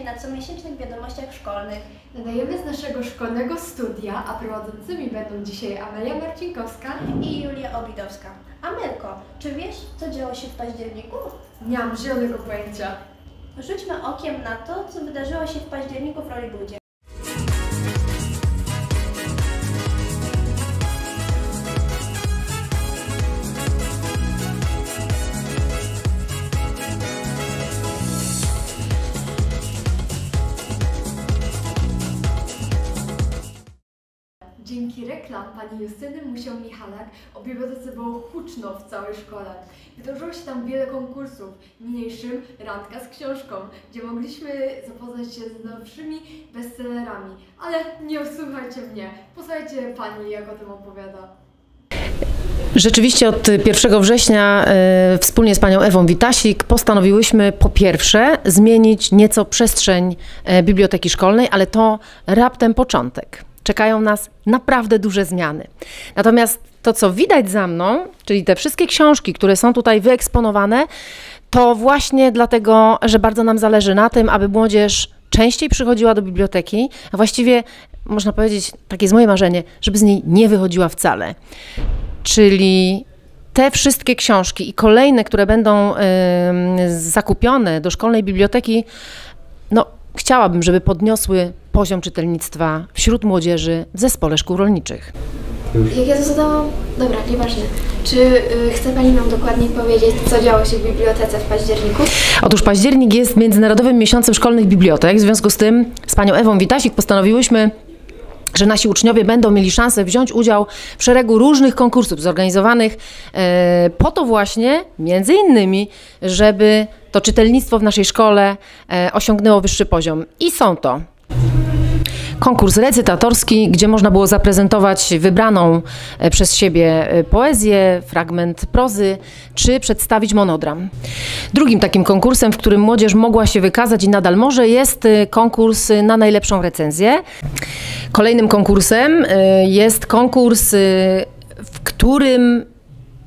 serdecznie na comiesięcznych wiadomościach szkolnych. Nadajemy z naszego szkolnego studia, a prowadzącymi będą dzisiaj Amelia Marcinkowska. I Julia Obidowska. Amelko, czy wiesz, co działo się w październiku? Nie mam zielonego pojęcia. Rzućmy okiem na to, co wydarzyło się w październiku w Rollywoodzie. Justyny Musiał-Michalak o bibliotece było huczno w całej szkole. Wydarzyło się tam wiele konkursów, niniejszym randka z książką, gdzie mogliśmy zapoznać się z nowszymi bestsellerami. Ale nie słuchajcie mnie, posłuchajcie pani, jak o tym opowiada. Rzeczywiście od 1 września e, wspólnie z panią Ewą Witasik postanowiłyśmy po pierwsze zmienić nieco przestrzeń e, biblioteki szkolnej, ale to raptem początek. Czekają nas naprawdę duże zmiany. Natomiast to, co widać za mną, czyli te wszystkie książki, które są tutaj wyeksponowane, to właśnie dlatego, że bardzo nam zależy na tym, aby młodzież częściej przychodziła do biblioteki, a właściwie można powiedzieć, takie jest moje marzenie, żeby z niej nie wychodziła wcale. Czyli te wszystkie książki i kolejne, które będą em, zakupione do szkolnej biblioteki, no chciałabym, żeby podniosły poziom czytelnictwa wśród młodzieży w zespole szkół rolniczych. Jak ja to zadałam? Dobra, nieważne. Czy y, chce Pani nam dokładniej powiedzieć, co działo się w bibliotece w październiku? Otóż październik jest Międzynarodowym Miesiącem Szkolnych Bibliotek. W związku z tym z panią Ewą Witasik postanowiłyśmy że nasi uczniowie będą mieli szansę wziąć udział w szeregu różnych konkursów zorganizowanych e, po to właśnie, między innymi, żeby to czytelnictwo w naszej szkole e, osiągnęło wyższy poziom. I są to konkurs recytatorski, gdzie można było zaprezentować wybraną e, przez siebie poezję, fragment prozy, czy przedstawić monodram. Drugim takim konkursem, w którym młodzież mogła się wykazać i nadal może, jest konkurs na najlepszą recenzję. Kolejnym konkursem e, jest konkurs, e, w którym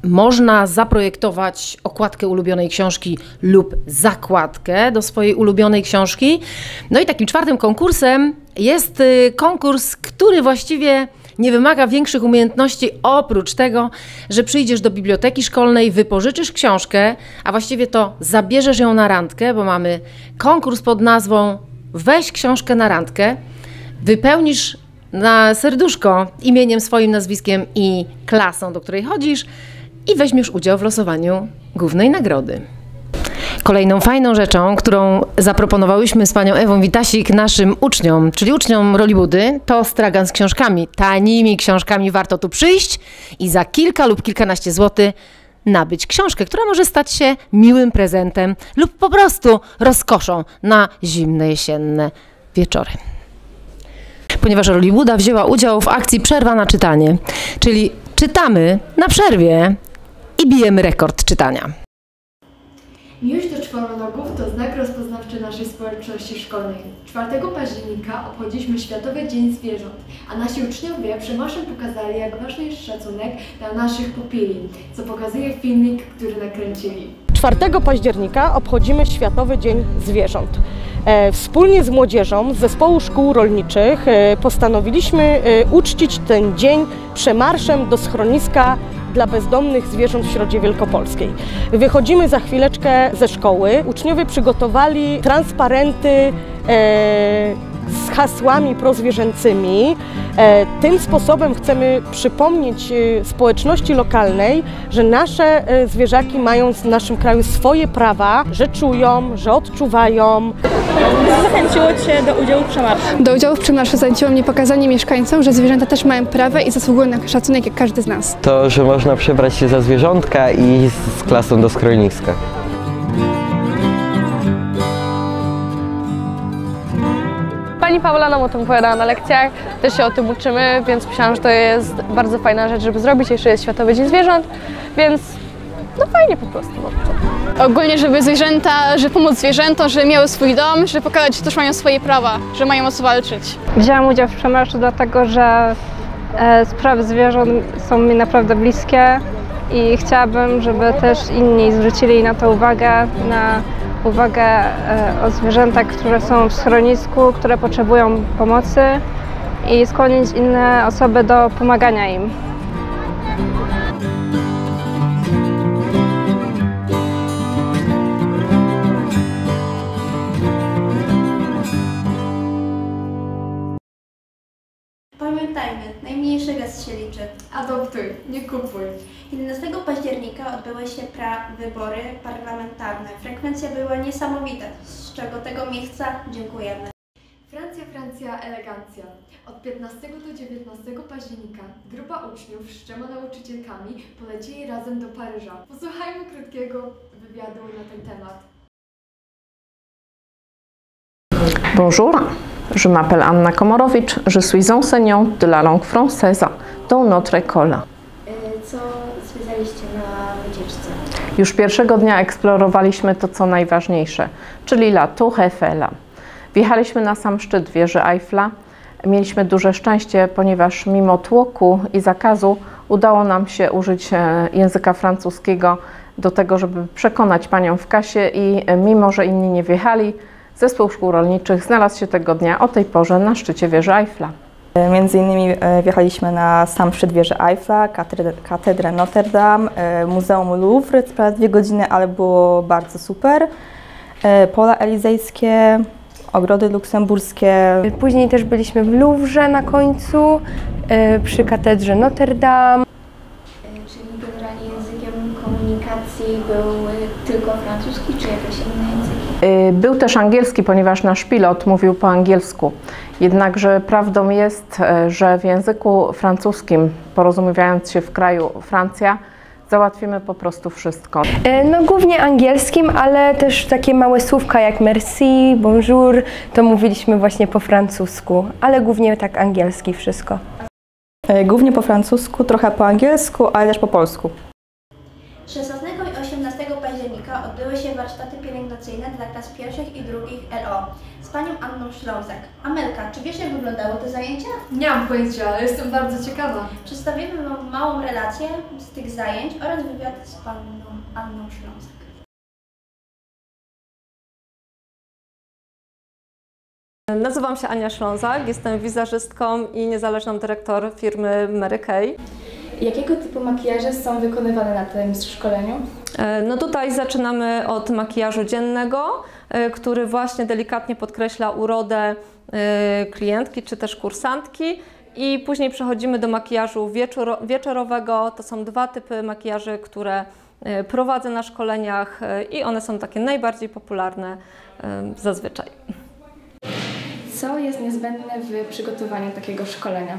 można zaprojektować okładkę ulubionej książki lub zakładkę do swojej ulubionej książki. No i takim czwartym konkursem jest y, konkurs, który właściwie nie wymaga większych umiejętności oprócz tego, że przyjdziesz do biblioteki szkolnej, wypożyczysz książkę, a właściwie to zabierzesz ją na randkę, bo mamy konkurs pod nazwą Weź książkę na randkę, wypełnisz na serduszko imieniem, swoim nazwiskiem i klasą, do której chodzisz i weźmiesz udział w losowaniu głównej nagrody. Kolejną fajną rzeczą, którą zaproponowałyśmy z panią Ewą Witasik naszym uczniom, czyli uczniom Rollywoody, to stragan z książkami. Tanimi książkami warto tu przyjść i za kilka lub kilkanaście złotych nabyć książkę, która może stać się miłym prezentem lub po prostu rozkoszą na zimne jesienne wieczory ponieważ Rollywooda wzięła udział w akcji Przerwa na czytanie, czyli czytamy na przerwie i bijemy rekord czytania. Miłość do czworonogów to znak rozpoznawczy naszej społeczności szkolnej. 4 października obchodziliśmy Światowy Dzień Zwierząt, a nasi uczniowie przemarszem pokazali, jak ważny jest szacunek dla naszych pupili, co pokazuje filmik, który nakręcili. 4 października obchodzimy Światowy Dzień Zwierząt. E, Wspólnie z młodzieżą z Zespołu Szkół Rolniczych e, postanowiliśmy e, uczcić ten dzień przemarszem do schroniska dla bezdomnych zwierząt w Środzie Wielkopolskiej. Wychodzimy za chwileczkę ze szkoły. Uczniowie przygotowali transparenty z hasłami prozwierzęcymi. E, Tym sposobem chcemy przypomnieć e, społeczności lokalnej, że nasze e, zwierzaki mają w naszym kraju swoje prawa, że czują, że odczuwają. Zachęciło Cię do udziału w przemarszu? Do udziału w przemarszu zachęciło mnie pokazanie mieszkańcom, że zwierzęta też mają prawa i zasługują na szacunek jak każdy z nas. To, że można przebrać się za zwierzątka i z klasą do schroniska. Pani Paula nam o tym opowiadała na lekcjach, też się o tym uczymy, więc myślałam, że to jest bardzo fajna rzecz, żeby zrobić. Jeszcze jest Światowy Dzień Zwierząt, więc no fajnie po prostu. Ogólnie, żeby zwierzęta, żeby pomóc zwierzętom, żeby miały swój dom, żeby pokazać, że też mają swoje prawa, że mają o co walczyć. Wzięłam udział w przemarszu dlatego, że e, sprawy zwierząt są mi naprawdę bliskie i chciałabym, żeby też inni zwrócili na to uwagę, na uwagę e, o zwierzęta, które są w schronisku, które potrzebują pomocy i skłonić inne osoby do pomagania im. Liczy. Adoptuj, nie kupuj. 11 października odbyły się pra- wybory parlamentarne. Frekwencja była niesamowita, z czego tego miejsca dziękujemy. Francja, Francja, elegancja. Od 15 do 19 października grupa uczniów z trzema nauczycielkami polecieli razem do Paryża. Posłuchajmy krótkiego wywiadu na ten temat. Bonjour, je m'appelle Anna Komorowicz, je suis enseignante de la langue française dans notre école. Co zwiedzaliście na wycieczce? Już pierwszego dnia eksplorowaliśmy to, co najważniejsze, czyli La Tour Eiffela. Wjechaliśmy na sam szczyt wieży Eiffla. Mieliśmy duże szczęście, ponieważ mimo tłoku i zakazu udało nam się użyć e, języka francuskiego do tego, żeby przekonać panią w kasie i e, mimo, że inni nie wjechali, zespół szkół rolniczych znalazł się tego dnia o tej porze na szczycie wieży Eiffla. Między innymi e, wjechaliśmy na sam szczyt wieży Eiffla, katedrę, katedrę Notre Dame, e, Muzeum Louvre, prawie dwie godziny, ale było bardzo super. E, Pola Elizejskie, ogrody luksemburskie. Później też byliśmy w Louvre na końcu, e, przy katedrze Notre Dame. Czyli generalnie językiem komunikacji był tylko francuski, czy jakieś inne języki? Y, Był też angielski, ponieważ nasz pilot mówił po angielsku. Jednakże prawdą jest, e, że w języku francuskim, porozumiewając się w kraju Francja, załatwimy po prostu wszystko. E, No głównie angielskim, ale też takie małe słówka jak merci, bonjour, to mówiliśmy właśnie po francusku, ale głównie tak angielski wszystko. Głównie po francusku, trochę po angielsku, ale też po polsku. 16 i 18 października odbyły się warsztaty pielęgnacyjne dla klas pierwszych i drugich LO z panią Anną Ślązak. Amelka, czy wiesz jak wyglądały te zajęcia? Nie mam pojęcia, ale jestem bardzo ciekawa. Przedstawimy Wam małą relację z tych zajęć oraz wywiad z panią Anną Ślązak. Nazywam się Ania Ślązak, jestem wizerzystką i niezależną dyrektor firmy Mary Kay. Jakiego typu makijaże są wykonywane na tym szkoleniu? E, No tutaj zaczynamy od makijażu dziennego, e, który właśnie delikatnie podkreśla urodę e, klientki czy też kursantki. I później przechodzimy do makijażu wieczoro- wieczorowego. To są dwa typy makijaży, które prowadzę na szkoleniach i one są takie najbardziej popularne zazwyczaj. Co jest niezbędne w przygotowaniu takiego szkolenia?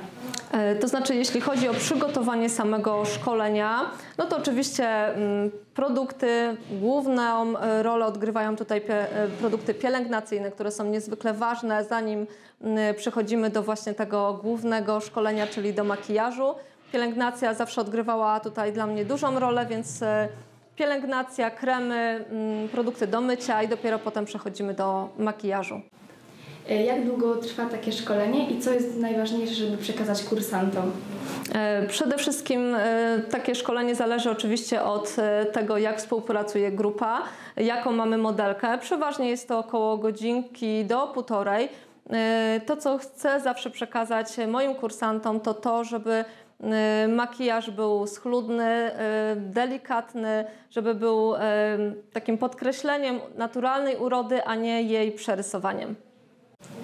E, To znaczy, jeśli chodzi o przygotowanie samego szkolenia, no to oczywiście mm, produkty, główną e, rolę odgrywają tutaj e, produkty pielęgnacyjne, które są niezwykle ważne, zanim mm, przechodzimy do właśnie tego głównego szkolenia, czyli do makijażu. Pielęgnacja zawsze odgrywała tutaj dla mnie dużą rolę, więc pielęgnacja, kremy, mm, produkty do mycia i dopiero potem przechodzimy do makijażu. E, Jak długo trwa takie szkolenie i co jest najważniejsze, żeby przekazać kursantom? E, Przede wszystkim e, takie szkolenie zależy oczywiście od tego, jak współpracuje grupa, jaką mamy modelkę. Przeważnie jest to około godzinki do półtorej. To, co chcę zawsze przekazać moim kursantom, to to, żeby makijaż był schludny, delikatny, żeby był takim podkreśleniem naturalnej urody, a nie jej przerysowaniem.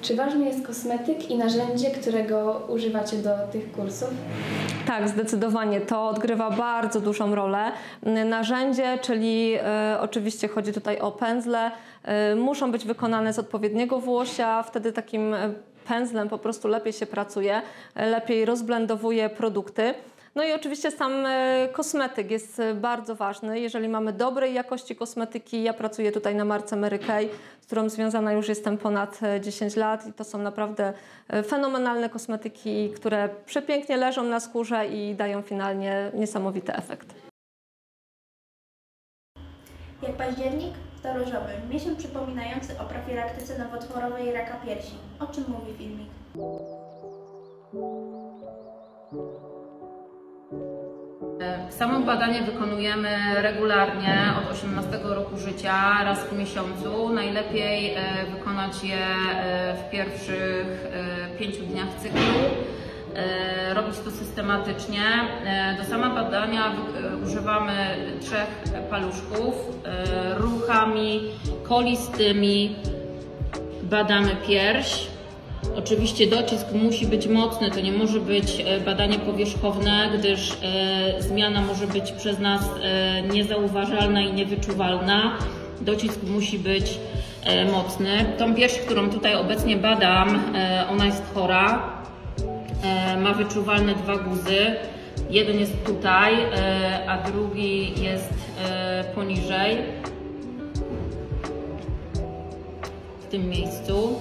Czy ważny jest kosmetyk i narzędzie, którego używacie do tych kursów? Tak, zdecydowanie to odgrywa bardzo dużą rolę. Narzędzie, czyli e, oczywiście chodzi tutaj o pędzle, e, muszą być wykonane z odpowiedniego włosia, wtedy takim e, pędzlem po prostu lepiej się pracuje, lepiej rozblendowuje produkty. No i oczywiście sam e, kosmetyk jest e, bardzo ważny. Jeżeli mamy dobrej jakości kosmetyki, ja pracuję tutaj na marce Mary Kay, z którą związana już jestem ponad e, 10 lat i to są naprawdę e, fenomenalne kosmetyki, które przepięknie leżą na skórze i dają finalnie niesamowity efekt. Jak październik, to różowy, miesiąc przypominający o profilaktyce nowotworowej raka piersi. O czym mówi filmik? Samo badanie wykonujemy regularnie od 18 roku życia, raz w miesiącu. Najlepiej e, wykonać je e, w pierwszych e, pięciu dniach cyklu. Robić to systematycznie. Do sama badania używamy trzech paluszków. Ruchami kolistymi badamy pierś, Oczywiście docisk musi być mocny, to nie może być e, badanie powierzchowne, gdyż e, zmiana może być przez nas e, niezauważalna i niewyczuwalna. Docisk musi być mocny. Tą pierś, którą tutaj obecnie badam, ona jest chora. Ma wyczuwalne dwa guzy. Jeden jest tutaj, a drugi jest poniżej. W tym miejscu.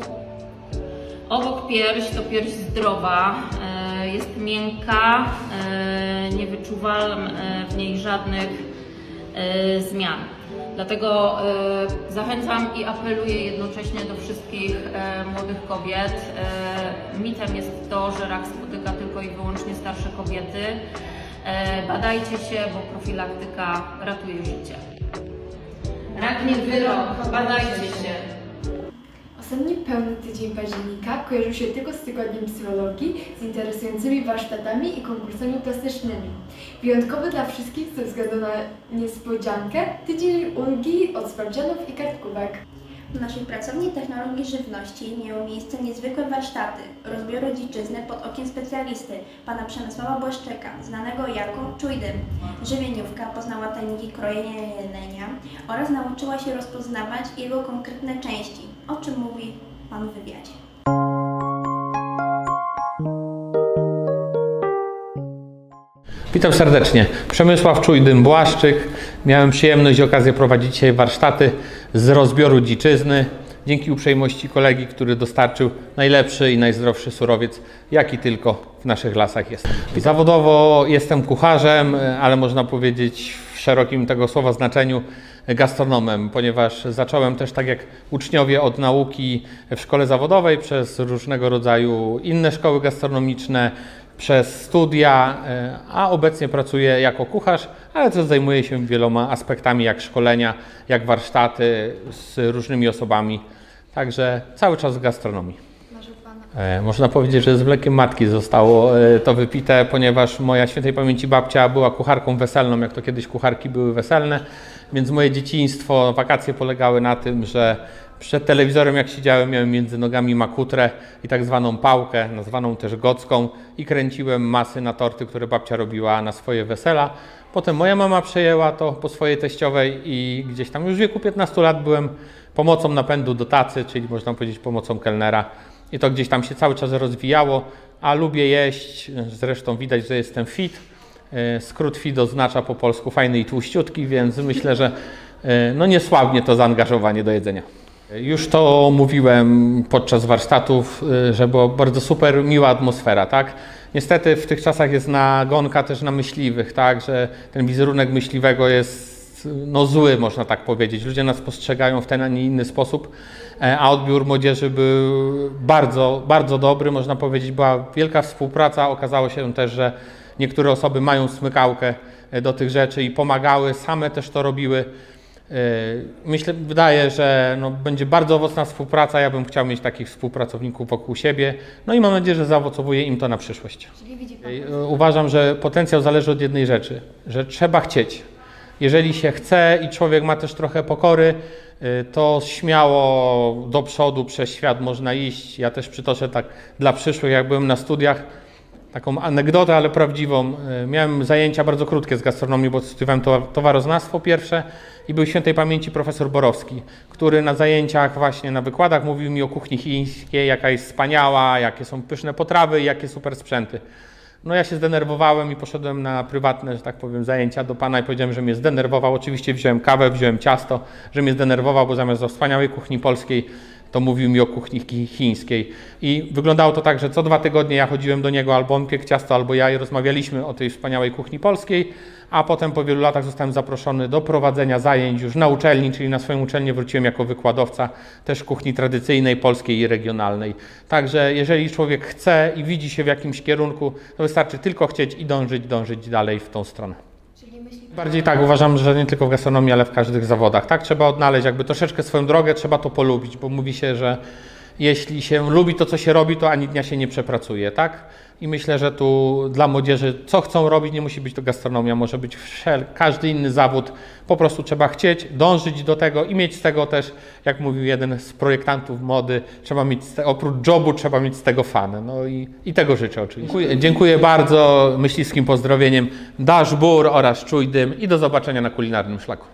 Obok pierś to pierś zdrowa, e, jest miękka, e, nie wyczuwam e, w niej żadnych zmian. Dlatego zachęcam i apeluję jednocześnie do wszystkich młodych kobiet. Mitem jest to, że rak spotyka tylko i wyłącznie starsze kobiety. Badajcie się, bo profilaktyka ratuje życie. Rak nie wyrok, badajcie się. Ostatni pełny tydzień października kojarzył się tylko z tygodniem psychologii, z interesującymi warsztatami i konkursami plastycznymi. Wyjątkowy dla wszystkich ze względu na niespodziankę tydzień ulgi od sprawdzianów i kartkówek. W naszej pracowni technologii żywności miały miejsce niezwykłe warsztaty, rozbiory dziczyzny pod okiem specjalisty, pana Przemysława Błaszczyka, znanego jako Czujdym. Żywieniówka poznała tajniki krojenia jelenia oraz nauczyła się rozpoznawać jego konkretne części, o czym mówi pan w wywiadzie. Witam serdecznie. Przemysław Czujdym-Błaszczyk. Miałem przyjemność i okazję prowadzić dzisiaj warsztaty z rozbioru dziczyzny. Dzięki uprzejmości kolegi, który dostarczył najlepszy i najzdrowszy surowiec, jaki tylko w naszych lasach jest. Zawodowo jestem kucharzem, ale można powiedzieć w szerokim tego słowa znaczeniu gastronomem, ponieważ zacząłem też tak jak uczniowie od nauki w szkole zawodowej przez różnego rodzaju inne szkoły gastronomiczne, przez studia, e, a obecnie pracuję jako kucharz, ale też zajmuję się wieloma aspektami, jak szkolenia, jak warsztaty z różnymi osobami. Także cały czas w gastronomii. E, można powiedzieć, że z mlekiem matki zostało e, to wypite, ponieważ moja świętej pamięci babcia była kucharką weselną, jak to kiedyś kucharki były weselne, więc moje dzieciństwo, wakacje polegały na tym, że przed telewizorem jak siedziałem, miałem między nogami makutrę i tak zwaną pałkę, nazwaną też gocką i kręciłem masy na torty, które babcia robiła na swoje wesela. Potem moja mama przejęła to po swojej teściowej i gdzieś tam już w wieku 15 lat byłem pomocą napędu do tacy, czyli można powiedzieć pomocą kelnera. I to gdzieś tam się cały czas rozwijało, a lubię jeść, zresztą widać, że jestem fit. E, skrót FIT oznacza po polsku fajny i tłuściutki, więc myślę, że e, no niesławnie to zaangażowanie do jedzenia. Już to mówiłem podczas warsztatów, y, że była bardzo super miła atmosfera, tak? Niestety w tych czasach jest nagonka też na myśliwych, tak? Że ten wizerunek myśliwego jest no, zły, można tak powiedzieć. Ludzie nas postrzegają w ten, a nie inny sposób, e, a odbiór młodzieży był bardzo, bardzo dobry, można powiedzieć. Była wielka współpraca. Okazało się też, że niektóre osoby mają smykałkę e, do tych rzeczy i pomagały, same też to robiły. Yy, myślę, wydaje, że no, będzie bardzo owocna współpraca. Ja bym chciał mieć takich współpracowników wokół siebie. No i mam nadzieję, że zaowocowuje im to na przyszłość. Yy, uważam, że potencjał zależy od jednej rzeczy, że trzeba chcieć. Jeżeli się chce i człowiek ma też trochę pokory, yy, to śmiało do przodu przez świat można iść. Ja też przytoczę tak dla przyszłych, jak byłem na studiach, taką anegdotę, ale prawdziwą. Miałem zajęcia bardzo krótkie z gastronomii, bo studiowałem towaroznawstwo pierwsze i był świętej pamięci profesor Borowski, który na zajęciach, właśnie na wykładach mówił mi o kuchni chińskiej, jaka jest wspaniała, jakie są pyszne potrawy i jakie super sprzęty. No ja się zdenerwowałem i poszedłem na prywatne, że tak powiem, zajęcia do pana i powiedziałem, że mnie zdenerwował. Oczywiście wziąłem kawę, wziąłem ciasto, że mnie zdenerwował, bo zamiast o wspaniałej kuchni polskiej to mówił mi o kuchni chińskiej. I wyglądało to tak, że co dwa tygodnie ja chodziłem do niego, albo on piekł ciasto, albo ja i rozmawialiśmy o tej wspaniałej kuchni polskiej, a potem po wielu latach zostałem zaproszony do prowadzenia zajęć już na uczelni, czyli na swoją uczelnię wróciłem jako wykładowca też kuchni tradycyjnej, polskiej i regionalnej. Także jeżeli człowiek chce i widzi się w jakimś kierunku, to wystarczy tylko chcieć i dążyć, dążyć dalej w tą stronę. Bardziej tak, uważam, że nie tylko w gastronomii, ale w każdych zawodach. Tak, trzeba odnaleźć jakby troszeczkę swoją drogę, trzeba to polubić, bo mówi się, że jeśli się lubi to, co się robi, to ani dnia się nie przepracuje, tak? I myślę, że tu dla młodzieży, co chcą robić, nie musi być to gastronomia, może być wszel, każdy inny zawód. Po prostu trzeba chcieć, dążyć do tego i mieć z tego też, jak mówił jeden z projektantów mody, trzeba mieć, oprócz jobu, trzeba mieć z tego fan. No i, i tego życzę oczywiście. Dziękuję, dziękuję bardzo myśliwskim pozdrowieniem Dasz Bur oraz Czujdym i do zobaczenia na kulinarnym szlaku.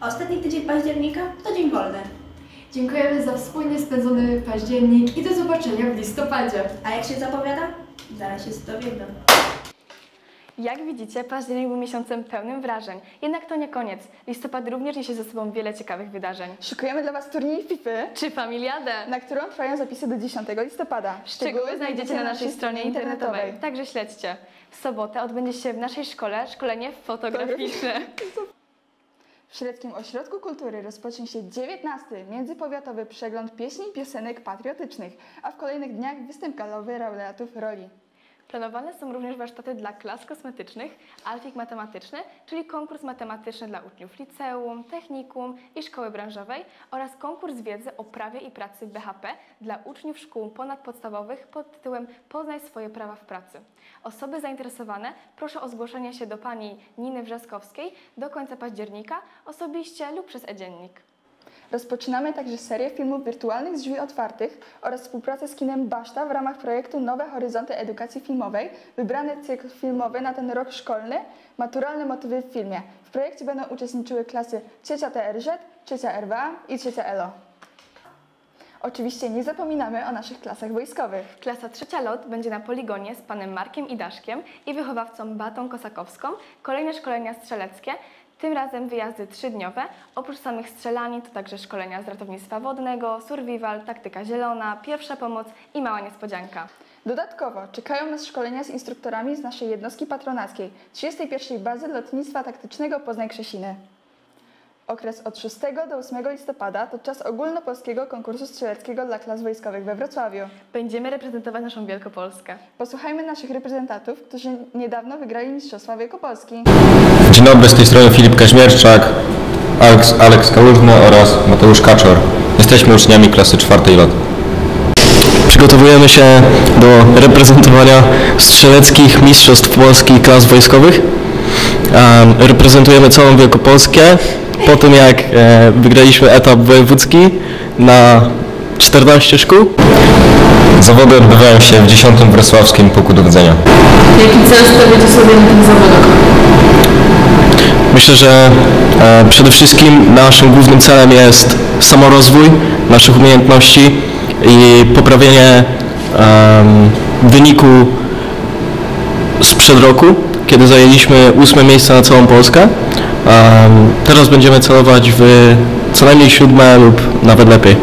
Ostatni tydzień października to dzień wolny. Dziękujemy za wspólnie spędzony październik i do zobaczenia w listopadzie. A jak się zapowiada? Zaraz się dowiedzą. Jak widzicie, październik był miesiącem pełnym wrażeń. Jednak to nie koniec. Listopad również niesie ze sobą wiele ciekawych wydarzeń. Szykujemy dla Was turniej FIFA, Czy familiadę? na którą trwają zapisy do 10 listopada. Szczegóły znajdziecie na naszej stronie internetowej. Także śledźcie. W sobotę odbędzie się w naszej szkole szkolenie fotograficzne. W Średzkim Ośrodku Kultury rozpocznie się 19. Międzypowiatowy przegląd pieśni i piosenek patriotycznych, a w kolejnych dniach występ galowy laureatów roli. Planowane są również warsztaty dla klas kosmetycznych, alfik matematyczny, czyli konkurs matematyczny dla uczniów liceum, technikum i szkoły branżowej oraz konkurs wiedzy o prawie i pracy BHP dla uczniów szkół ponadpodstawowych pod tytułem Poznaj swoje prawa w pracy. Osoby zainteresowane proszę o zgłoszenie się do pani Niny Wrzaskowskiej do końca października osobiście lub przez e-dziennik. Rozpoczynamy także serię filmów wirtualnych z drzwi otwartych oraz współpracę z kinem Baszta w ramach projektu Nowe Horyzonty Edukacji Filmowej, wybrany cykl filmowy na ten rok szkolny, maturalne motywy w filmie. W projekcie będą uczestniczyły klasy trzecia TRZ, trzecia RWA i trzecia ELO. Oczywiście nie zapominamy o naszych klasach wojskowych. Klasa trzecia LOT będzie na poligonie z panem Markiem Idaszkiem i wychowawcą Batą Kosakowską. Kolejne szkolenia strzeleckie, tym razem wyjazdy trzydniowe. Oprócz samych strzelanin to także szkolenia z ratownictwa wodnego, survival, taktyka zielona, pierwsza pomoc i mała niespodzianka. Dodatkowo czekają nas szkolenia z instruktorami z naszej jednostki patronackiej 31. Bazy Lotnictwa Taktycznego Poznań Krzesiny. Okres od 6 do 8 listopada to czas ogólnopolskiego konkursu strzeleckiego dla klas wojskowych we Wrocławiu. Będziemy reprezentować naszą Wielkopolskę. Posłuchajmy naszych reprezentantów, którzy niedawno wygrali Mistrzostwa Wielkopolski. Dzień dobry, z tej strony Filip Kaźmierczak, Aleks, Aleks Kałużny oraz Mateusz Kaczor. Jesteśmy uczniami klasy czwartej LOT. Przygotowujemy się do reprezentowania strzeleckich mistrzostw Polski klas wojskowych. Em, Reprezentujemy całą Wielkopolskę. Po tym jak e, wygraliśmy etap wojewódzki na 14 szkół. Zawody odbywają się w 10. Wrocławskim Pułku Dowodzenia. Jaki cel stawiacie sobie na tych zawodach? Myślę, że e, przede wszystkim naszym głównym celem jest samorozwój naszych umiejętności i poprawienie wyniku sprzed roku, kiedy zajęliśmy ósme miejsce na całą Polskę. Teraz będziemy celować w co najmniej siódme lub nawet lepiej.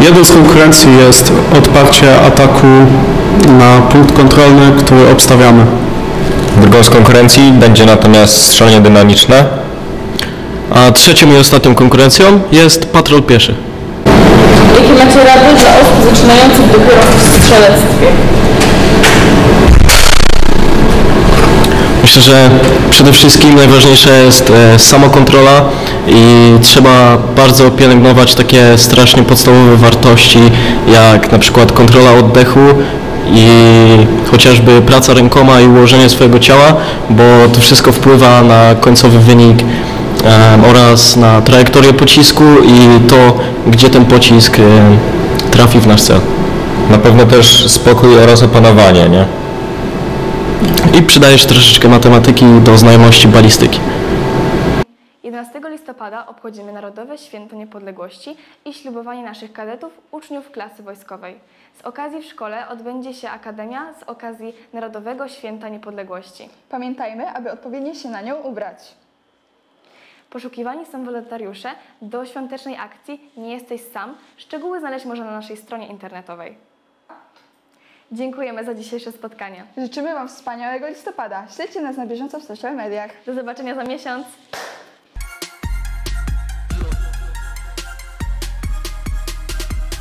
Jedną z konkurencji jest odparcie ataku na punkt kontrolny, który obstawiamy. Drugą z konkurencji będzie natomiast strzelanie dynamiczne. A trzecią i ostatnią konkurencją jest patrol pieszy. Jakie macie rady dla osób zaczynających dopiero w strzelectwie? Myślę, że przede wszystkim najważniejsza jest e, samokontrola i trzeba bardzo pielęgnować takie strasznie podstawowe wartości, jak na przykład kontrola oddechu i chociażby praca rękoma i ułożenie swojego ciała, bo to wszystko wpływa na końcowy wynik oraz na trajektorię pocisku i to, gdzie ten pocisk trafi w nasz cel. Na pewno też spokój oraz opanowanie, nie? I przydaje się troszeczkę matematyki do znajomości balistyki. 11 listopada obchodzimy Narodowe Święto Niepodległości i ślubowanie naszych kadetów, uczniów klasy wojskowej. Z okazji w szkole odbędzie się Akademia z okazji Narodowego Święta Niepodległości. Pamiętajmy, aby odpowiednio się na nią ubrać. Poszukiwani są wolontariusze do świątecznej akcji Nie jesteś sam. Szczegóły znaleźć można na naszej stronie internetowej. Dziękujemy za dzisiejsze spotkanie. Życzymy Wam wspaniałego listopada. Śledźcie nas na bieżąco w social mediach. Do zobaczenia za miesiąc.